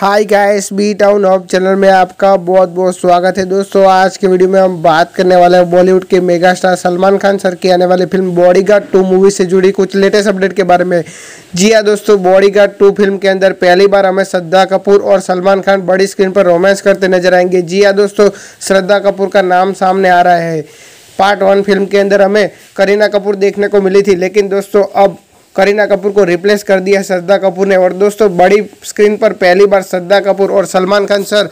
Hi guys B town of channel में आपका बहुत बहुत स्वागत है। दोस्तों, आज के वीडियो में हम बात करने वाले हैं बॉलीवुड के mega star Salman Khan sir की आने वाली फ़िल्म बॉडीगार्ड टू मूवी से जुड़ी कुछ लेटेस्ट अपडेट के बारे में। जी हाँ दोस्तों बॉडीगार्ड टू फ़िल्म के अंदर पहली बार हमें श्रद्धा कपूर और सलमान खान बड़ी स्क्रीन पर रोमांस करते नज़र आएँगे। जी हाँ दोस्तों, श्रद्धा कपूर का नाम सामने आ रहा है। पार्ट वन फ़िल्म के अंदर हमें करीना कपूर देखने को मिली थी, लेकिन दोस्तों, अब करीना कपूर को रिप्लेस कर दिया श्रद्धा कपूर ने। और दोस्तों, बड़ी स्क्रीन पर पहली बार श्रद्धा कपूर और Salman Khan sir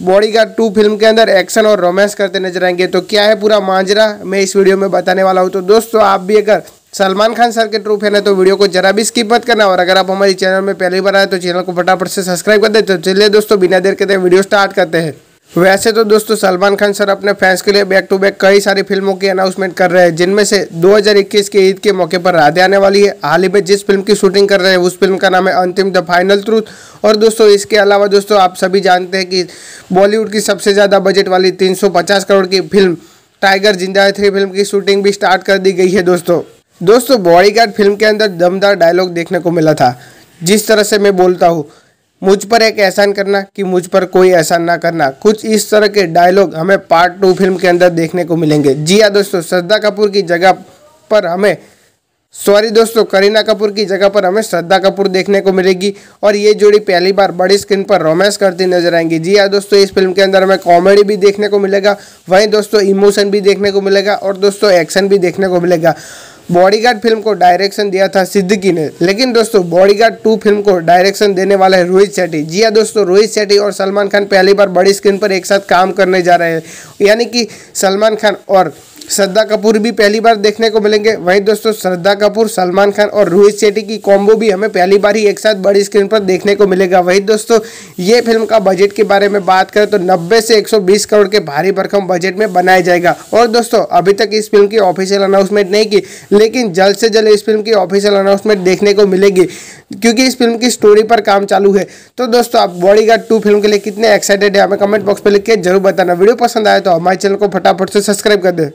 bodyguard two film के अंदर एक्शन और रोमांस करते नज़र आएँगे। तो क्या है पूरा मांजरा? मैं इस वीडियो में बताने वाला हूँ। तो दोस्तों, आप भी अगर सलमान खान सर के ट्रू फ़ैन है तो वीडियो को जरा भी स्किप मत करना। और अगर आप हमारे चैनल में पहली बार आए तो चैनल को फटाफट से सब्सक्राइब कर दे। तो चलिए दोस्तों, बिना देर के वीडियो स्टार्ट करते हैं। वैसे तो दोस्तों सलमान खान सर अपने फैंस के लिए बैक टू बैक कई सारी फ़िल्मों की अनाउंसमेंट कर रहे हैं, जिनमें से 2021 के ईद के मौके पर राधे आने वाली है। हाल ही में जिस फ़िल्म की शूटिंग कर रहे हैं, उस फ़िल्म का नाम है अंतिम द फाइनल ट्रूथ और दोस्तों इसके अलावा दोस्तों आप सभी जानते हैं कि बॉलीवुड की सबसे ज़्यादा बजट वाली तीन सौ पचास करोड़ की फ़िल्म टाइगर ज़िंदा थ्री फ़िल्म की शूटिंग भी स्टार्ट कर दी गई है दोस्तों। दोस्तों बॉडीगार्ड फ़िल्म के अंदर दमदार डायलॉग देखने को मिला था। जिस तरह से मैं बोलता हूँ मुझ पर एक एहसान करना कि मुझ पर कोई एहसान ना करना। कुछ इस तरह के डायलॉग हमें पार्ट टू फ़िल्म के अंदर देखने को मिलेंगे। जी हाँ दोस्तों, श्रद्धा कपूर की जगह पर हमें सॉरी दोस्तों, करीना कपूर की जगह पर हमें श्रद्धा कपूर देखने को मिलेगी। और ये जोड़ी पहली बार बड़ी स्क्रीन पर रोमांस करती नज़र आएँगी। जी हाँ दोस्तों, इस फ़िल्म के अंदर हमें कॉमेडी भी देखने को मिलेगा। वहीं दोस्तों इमोशन भी देखने को मिलेगा और दोस्तों एक्शन भी देखने को मिलेगा। बॉडीगार्ड फ़िल्म को डायरेक्शन दिया था सिद्दीकी ने। लेकिन दोस्तों बॉडीगार्ड टू फ़िल्म को डायरेक्शन देने वाला है रोहित शेट्टी। जी हाँ दोस्तों, रोहित शेट्टी और सलमान खान पहली बार बड़ी स्क्रीन पर एक साथ काम करने जा रहे हैं। यानी कि सलमान खान और श्रद्धा कपूर भी पहली बार देखने को मिलेंगे। वहीं दोस्तों, श्रद्धा कपूर, सलमान खान और रोहित शेट्टी की कॉम्बो भी हमें पहली बार ही एक साथ बड़ी स्क्रीन पर देखने को मिलेगा। वहीं दोस्तों, ये फ़िल्म का बजट के बारे में बात करें तो 90 से 120 करोड़ के भारी भरकम बजट में बनाया जाएगा। और दोस्तों, अभी तक इस फ़िल्म की ऑफिशियल अनाउंसमेंट नहीं की, लेकिन जल्द से जल्द इस फ़िल्म की ऑफिशियल अनाउंसमेंट देखने को मिलेगी, क्योंकि इस फ़िल्म की स्टोरी पर काम चालू है। तो दोस्तों, आप बॉडीगार्ड टू फ़िल्म के लिए कितने एक्साइटेड है, हमें कमेंट बॉक्स पर लिख के ज़रूर बताना। वीडियो पसंद आए तो हमारे चैनल को फटाफट से सब्सक्राइब कर दे।